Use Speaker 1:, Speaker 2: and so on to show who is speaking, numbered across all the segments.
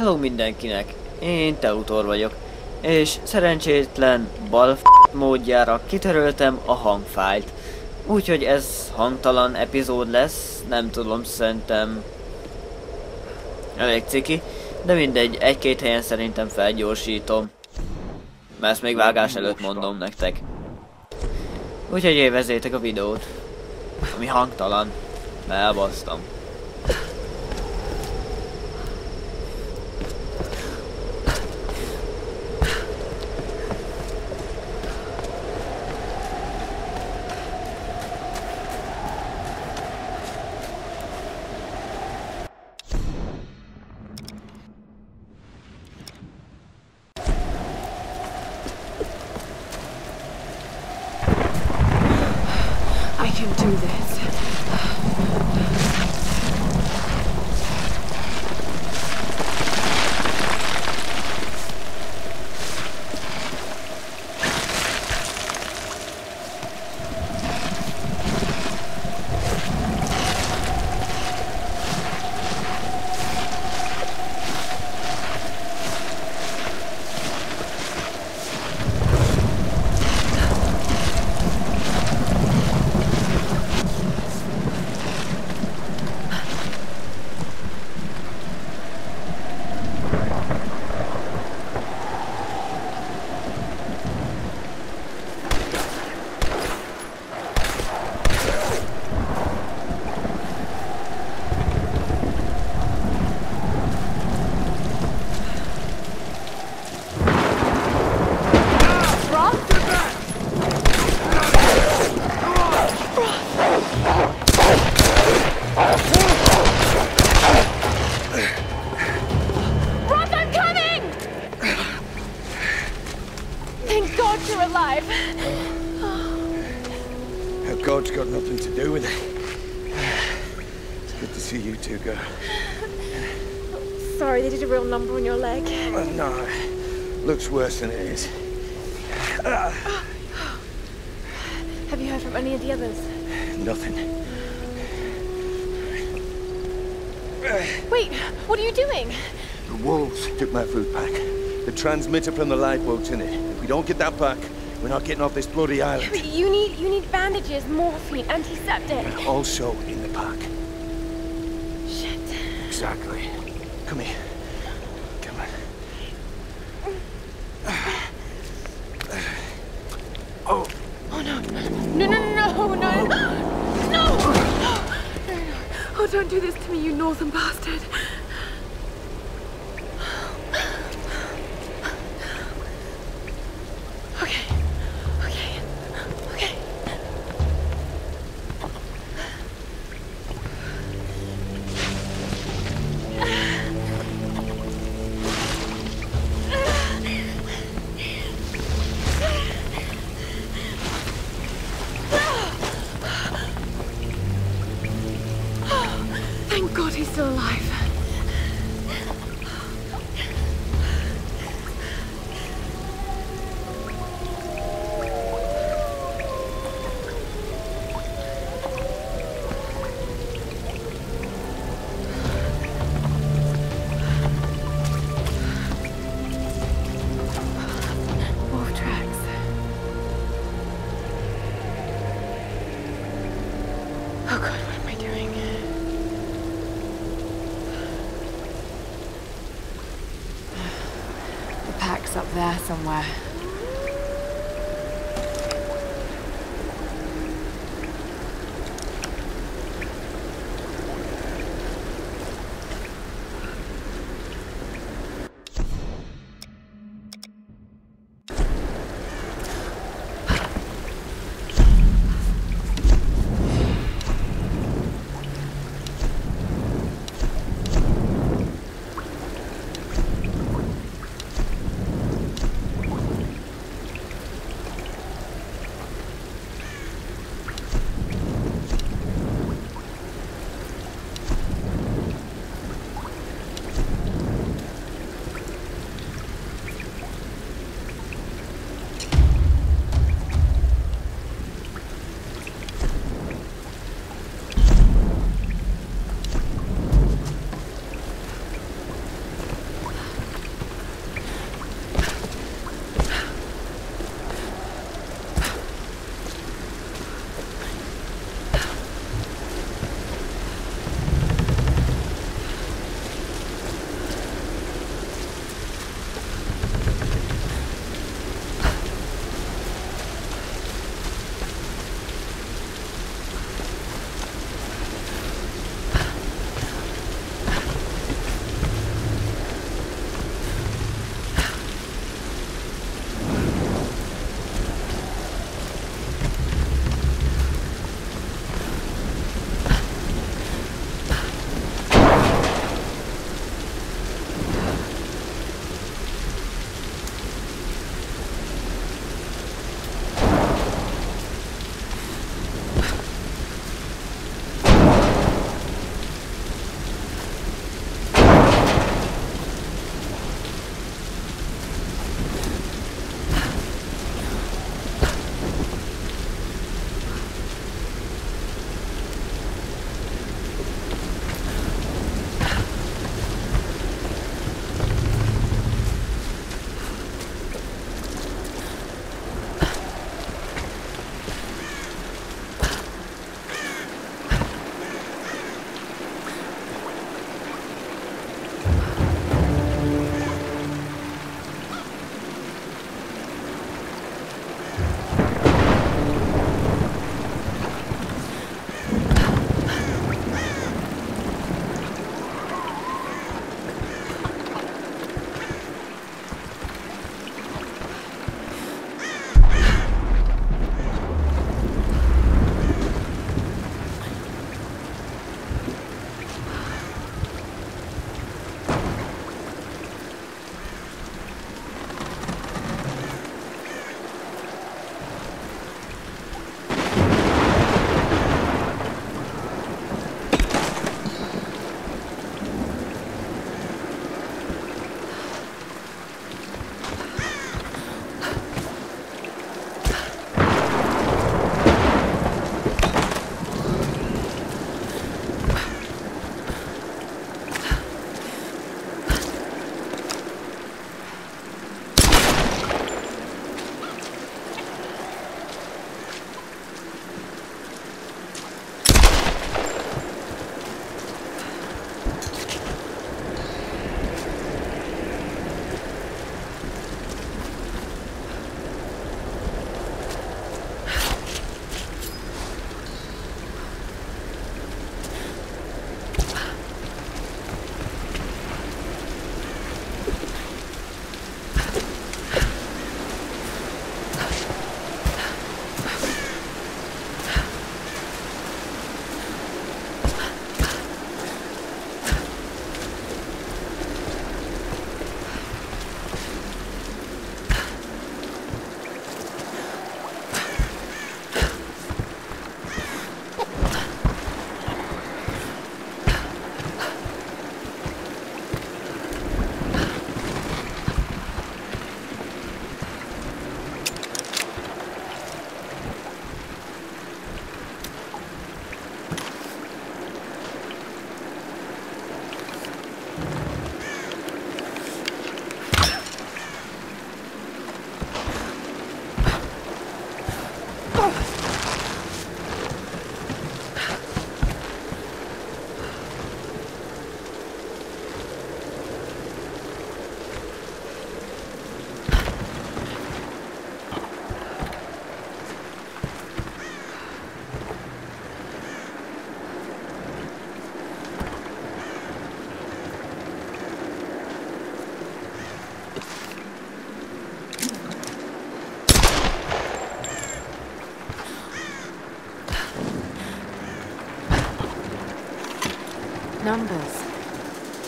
Speaker 1: Hello mindenkinek, én Teutor vagyok, és szerencsétlen bal módjára kitöröltem a hangfájlt. Úgyhogy ez hangtalan epizód lesz, nem tudom, szerintem elég ciki, de mindegy, egy-két helyen szerintem felgyorsítom. Mert ezt még vágás előtt mondom nektek. Úgyhogy évezétek a videót, ami hangtalan, mert elbasztam.
Speaker 2: Looks worse than it is.
Speaker 3: Have you heard from any of the others?
Speaker 2: Nothing.
Speaker 3: Wait, what are you doing?
Speaker 2: The wolves took my food pack. The transmitter from the lifeboat's in it. If we don't get that back, we're not getting off this bloody island.
Speaker 3: You need you need bandages, morphine, antiseptic.
Speaker 2: Also in the pack.
Speaker 3: Shit.
Speaker 2: Exactly. Come here. Come on. Oh,
Speaker 3: Oh no. No no no no no no no! Oh don't do this to me, you northern bastard. Up there somewhere.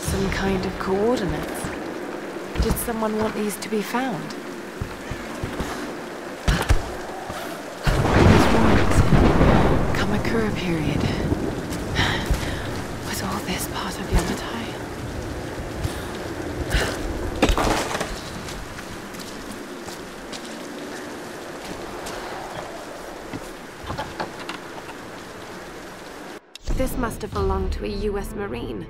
Speaker 3: Some kind of coordinates. Did someone want these to be found? Kamakura period. Was all this part of Yamatai? This must have belonged to a US Marine.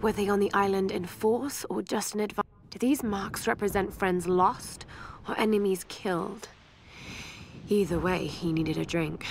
Speaker 3: Were they on the island in force or just in advance? Do these marks represent friends lost or enemies killed? Either way, he needed a drink.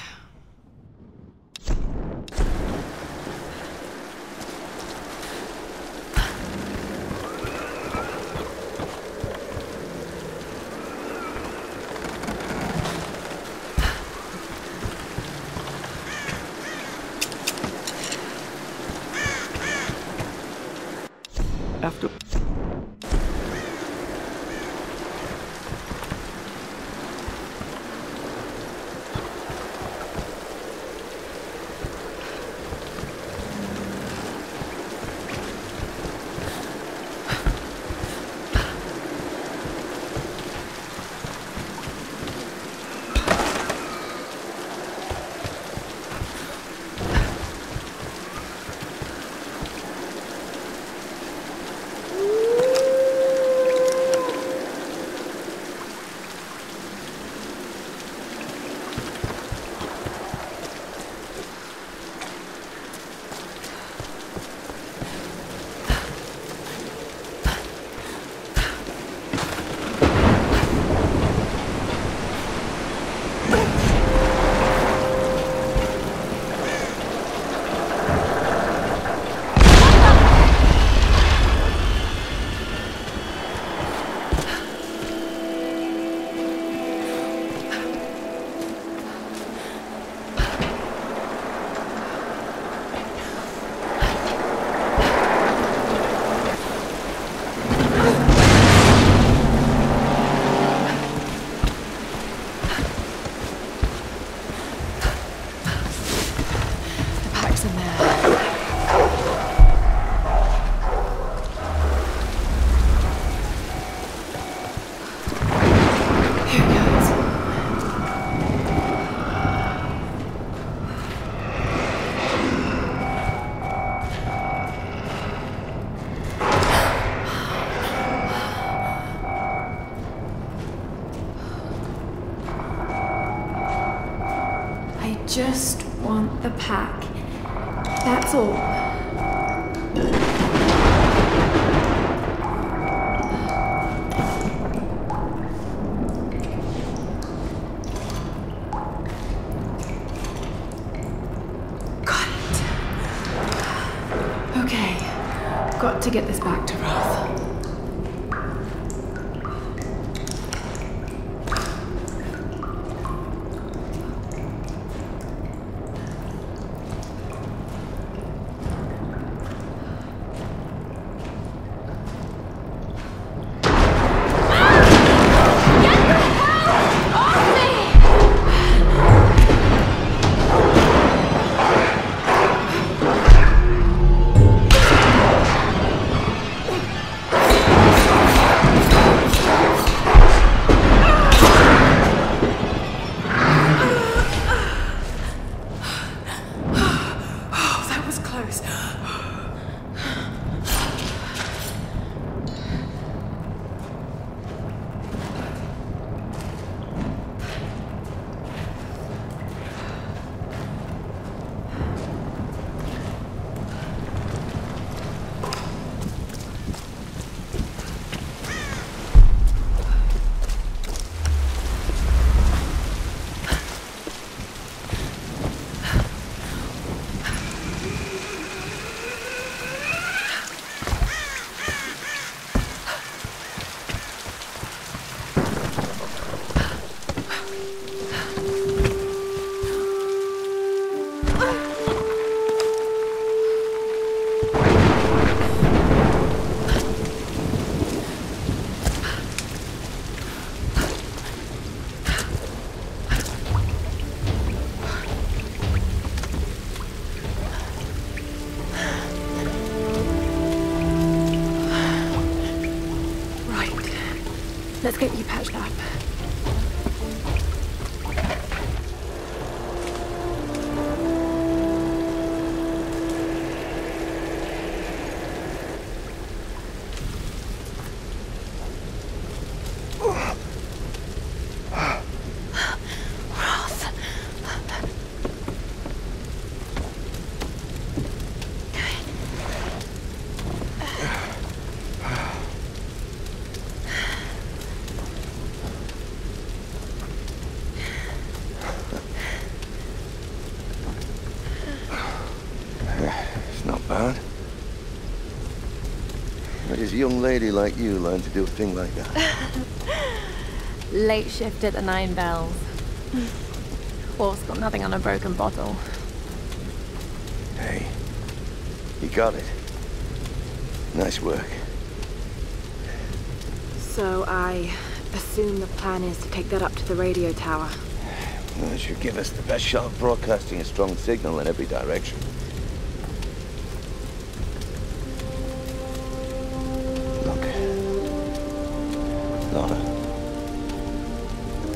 Speaker 3: Okay, got to get this back to Roth.
Speaker 2: Young lady like you learn to do a thing like that?
Speaker 4: Late shift at the Nine Bells. Horse got nothing on a broken bottle.
Speaker 2: Hey, you got it. Nice work.
Speaker 3: So I assume the plan is to take that up to the radio tower.
Speaker 2: Well, it should give us the best shot of broadcasting a strong signal in every direction.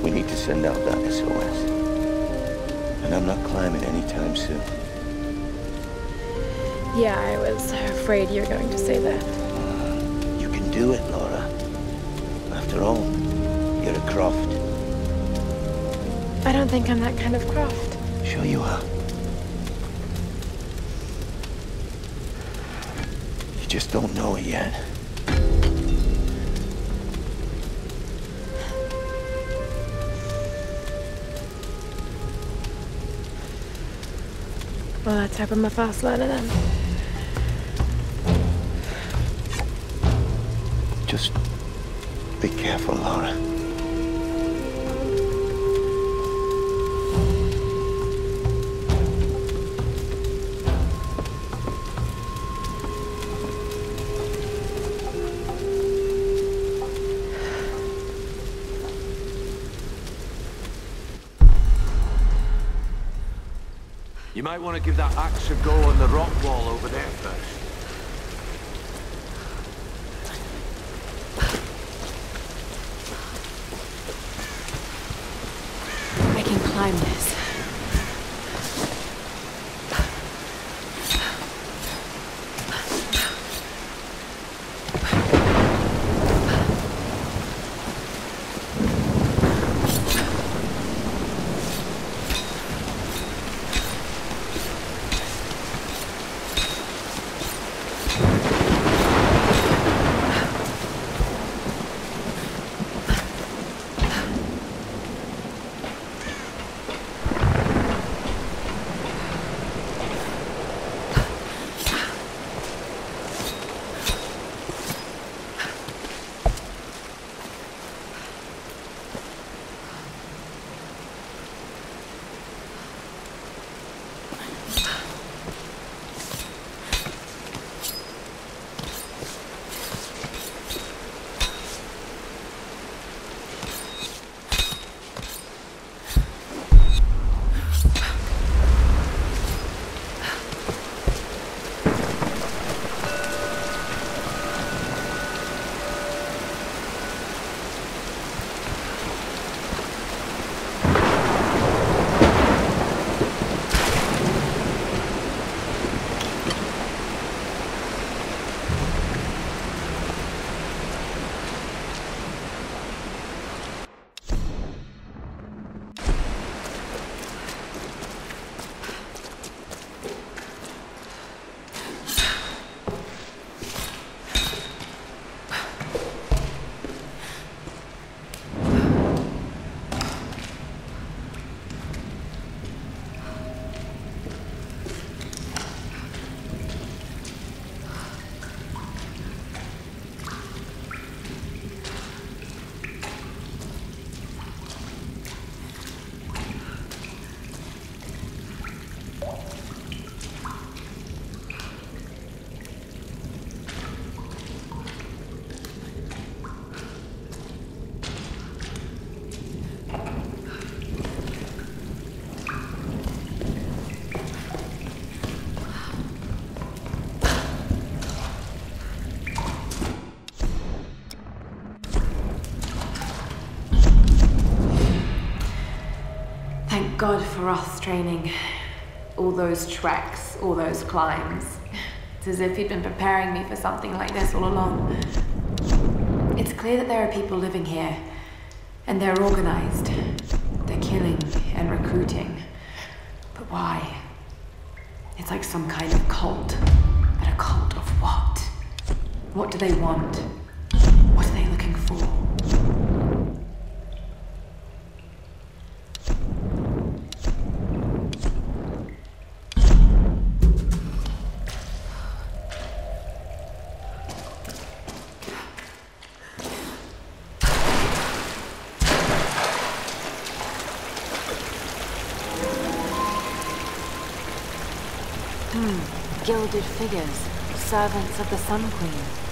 Speaker 2: We need to send out that SOS. And I'm not climbing anytime soon.
Speaker 4: Yeah, I was afraid you were going to say that.
Speaker 2: You can do it, Lara. After all, you're a Croft.
Speaker 4: I don't think I'm that kind of Croft.
Speaker 2: Sure you are. You just don't know it yet.
Speaker 4: Well, let's hope I'm a fast learner then.
Speaker 2: Just be careful,
Speaker 5: Lara. Might want to give that axe a go on the rock wall over there first.
Speaker 3: God for us training. All those treks, all those climbs. It's as if he'd been preparing me for something like this all along. It's clear that there are people living here, and they're organized. They're killing and recruiting. But why? It's like some kind of cult. But a cult of what? What do they want? What are they looking for? Gilded figures, servants of the Sun Queen.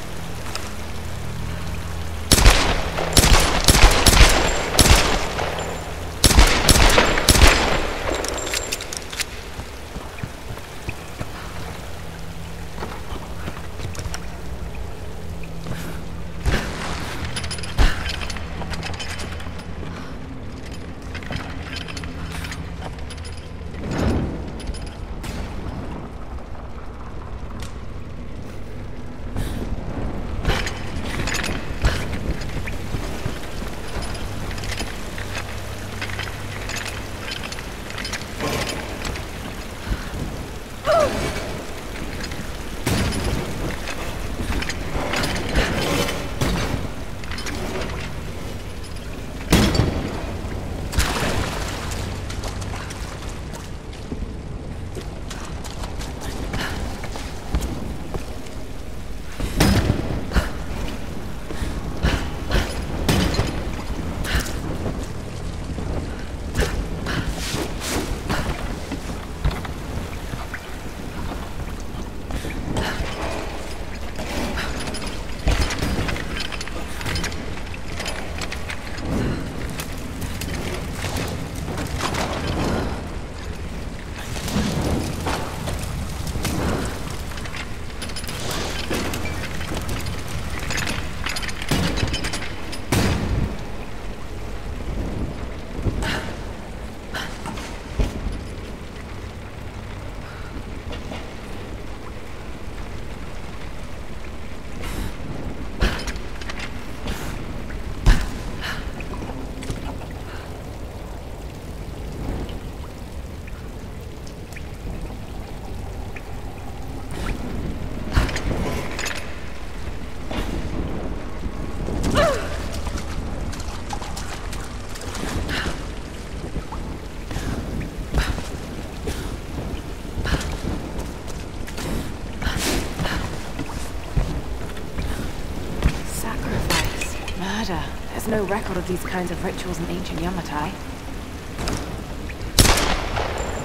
Speaker 3: No record of these kinds of rituals in ancient Yamatai.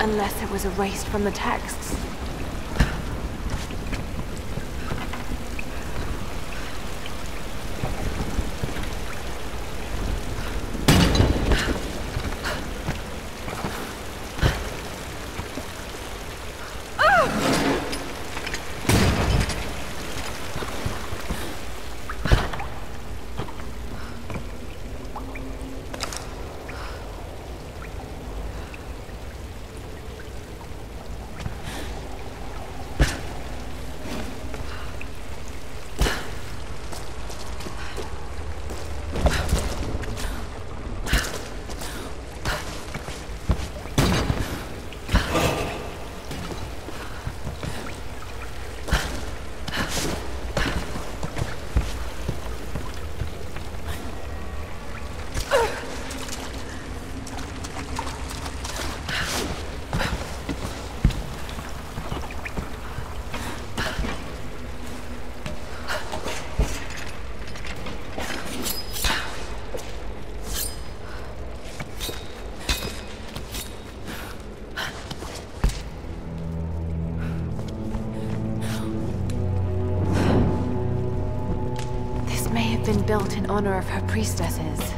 Speaker 3: Unless it was erased from the texts. In honor of her priestesses.